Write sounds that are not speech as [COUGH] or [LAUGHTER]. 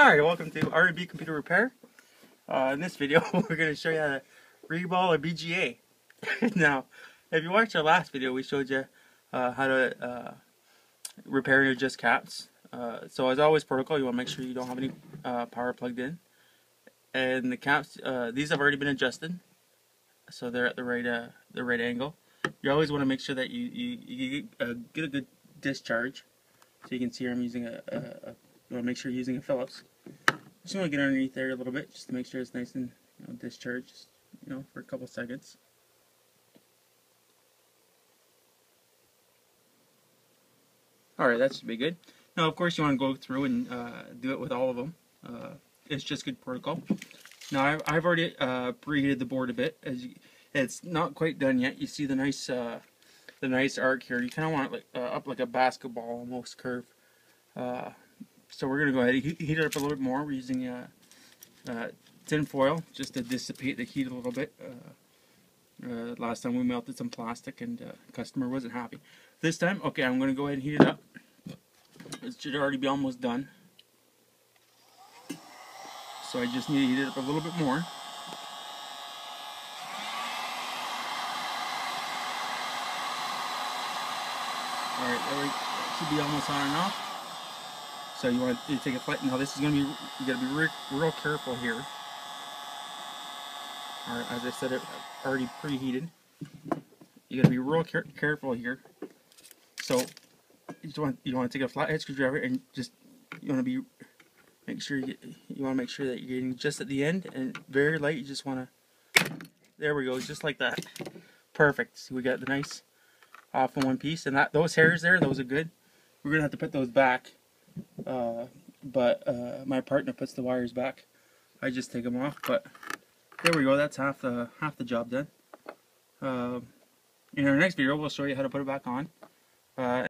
Hi, welcome to R&B Computer Repair. Uh, in this video, [LAUGHS] we're going to show you how to reball a BGA. [LAUGHS] now, if you watched our last video, we showed you uh, how to uh, repair and adjust caps. Uh, so as always, protocol, you want to make sure you don't have any uh, power plugged in. And the caps, uh, these have already been adjusted, so they're at the right the right angle. You always want to make sure that you, you, you get, get a good discharge. So you can see here I'm using a, a, a you want to make sure you're using a Phillips. Just want to get underneath there a little bit, just to make sure it's nice and you know, discharged, you know, for a couple seconds. Alright, that should be good. Now, of course, you want to go through and uh, do it with all of them. Uh, it's just good protocol. Now, I've, I've already uh, preheated the board a bit. As you, It's not quite done yet. You see the nice uh, the nice arc here. You kind of want it like, uh, up like a basketball almost curve. So we're going to go ahead and heat it up a little bit more. We're using uh, uh, tin foil just to dissipate the heat a little bit. Uh, uh last time we melted some plastic and uh, customer wasn't happy. This time, okay, I'm going to go ahead and heat it up. It should already be almost done. So I just need to heat it up a little bit more. Alright, there we should be almost on and off. So you want to take a flight. Now this is going to be, you got to be real, real careful here. Or as I said, it already preheated. You got to be real care careful here. So you just want you want to take a flat flathead screwdriver and just you want to be make sure you get, you want to make sure that you're getting just at the end and very light. You just want to there we go, just like that. Perfect. So we got the nice off in one piece, and that those hairs there, those are good. We're gonna have to put those back uh, but uh, my partner puts the wires back. I just take them off, but there we go. That's half the half the job done. Uh, in our next video, we'll show you how to put it back on. Uh,